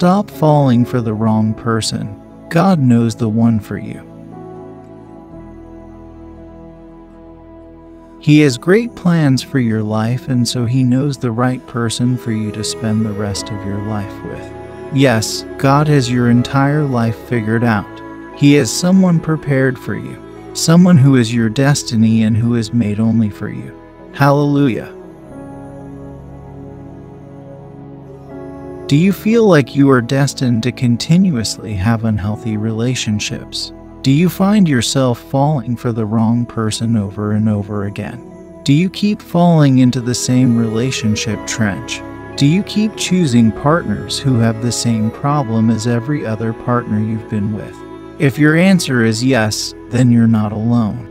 Stop falling for the wrong person. God knows the one for you. He has great plans for your life, and so He knows the right person for you to spend the rest of your life with. Yes, God has your entire life figured out. He has someone prepared for you, someone who is your destiny and who is made only for you. Hallelujah. Do you feel like you are destined to continuously have unhealthy relationships? Do you find yourself falling for the wrong person over and over again? Do you keep falling into the same relationship trench? Do you keep choosing partners who have the same problem as every other partner you've been with? If your answer is yes, then you're not alone.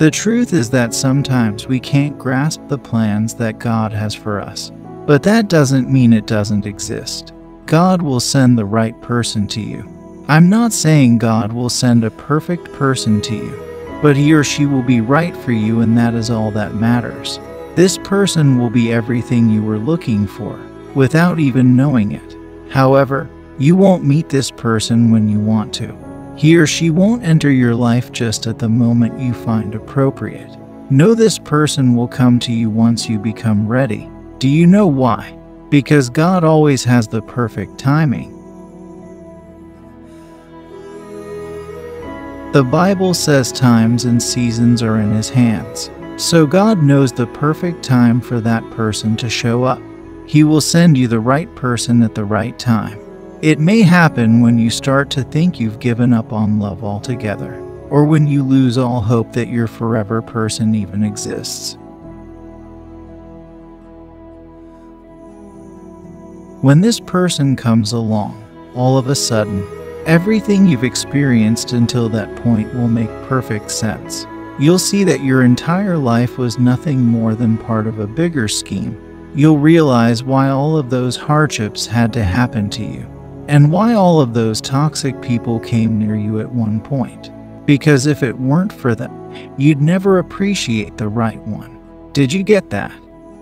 The truth is that sometimes we can't grasp the plans that God has for us, but that doesn't mean it doesn't exist. God will send the right person to you. I'm not saying God will send a perfect person to you, but he or she will be right for you, and that is all that matters. This person will be everything you were looking for, without even knowing it. However, you won't meet this person when you want to. He or she won't enter your life just at the moment you find appropriate. Know this person will come to you once you become ready. Do you know why? because God always has the perfect timing. The Bible says times and seasons are in His hands, so God knows the perfect time for that person to show up. He will send you the right person at the right time. It may happen when you start to think you've given up on love altogether, or when you lose all hope that your forever person even exists. When this person comes along, all of a sudden, everything you've experienced until that point will make perfect sense. You'll see that your entire life was nothing more than part of a bigger scheme. You'll realize why all of those hardships had to happen to you, and why all of those toxic people came near you at one point. Because if it weren't for them, you'd never appreciate the right one. Did you get that?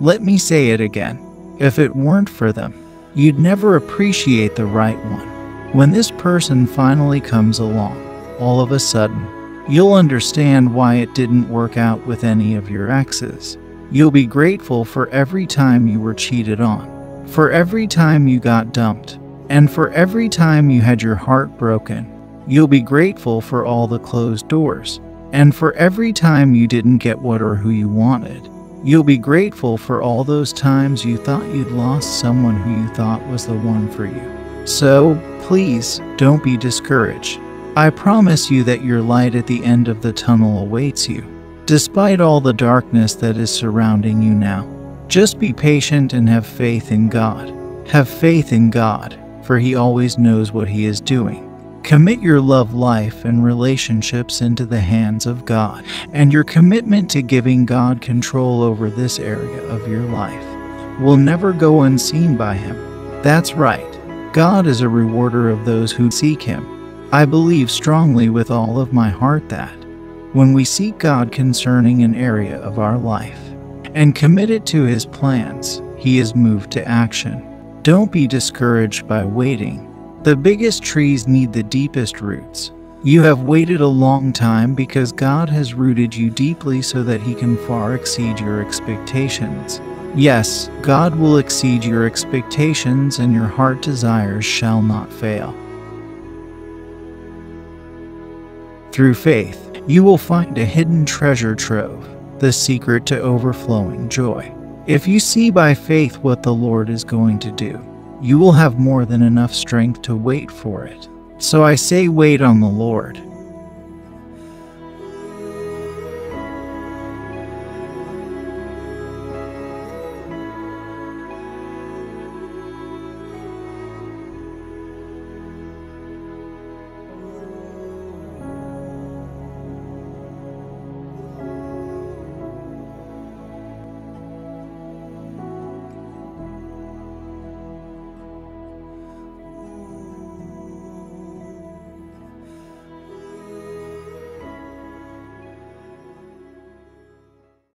Let me say it again. If it weren't for them, you'd never appreciate the right one. When this person finally comes along, all of a sudden, you'll understand why it didn't work out with any of your exes. You'll be grateful for every time you were cheated on, for every time you got dumped, and for every time you had your heart broken. You'll be grateful for all the closed doors, and for every time you didn't get what or who you wanted. You'll be grateful for all those times you thought you'd lost someone who you thought was the one for you. So, please, don't be discouraged. I promise you that your light at the end of the tunnel awaits you, despite all the darkness that is surrounding you now. Just be patient and have faith in God. Have faith in God, for He always knows what He is doing. Commit your love life and relationships into the hands of God, and your commitment to giving God control over this area of your life will never go unseen by Him. That's right, God is a rewarder of those who seek Him. I believe strongly with all of my heart that when we seek God concerning an area of our life and commit it to His plans, He is moved to action. Don't be discouraged by waiting the biggest trees need the deepest roots. You have waited a long time because God has rooted you deeply so that He can far exceed your expectations. Yes, God will exceed your expectations, and your heart desires shall not fail. Through faith, you will find a hidden treasure trove, the secret to overflowing joy. If you see by faith what the Lord is going to do, you will have more than enough strength to wait for it. So I say, wait on the Lord.